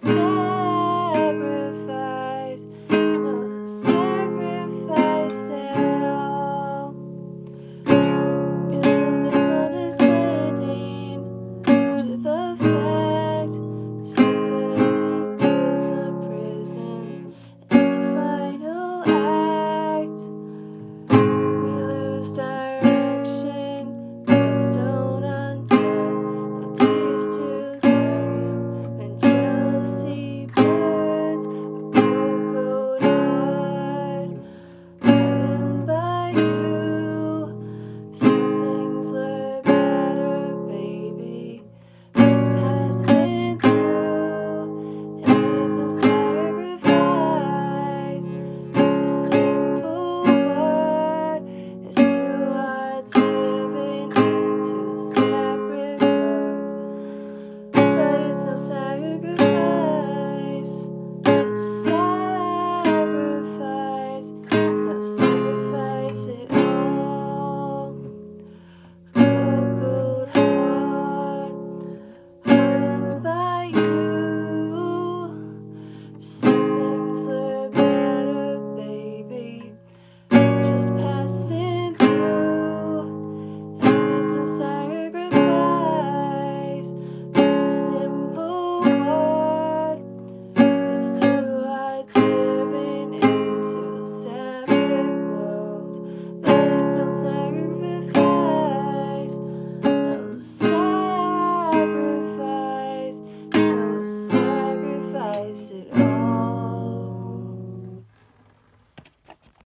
so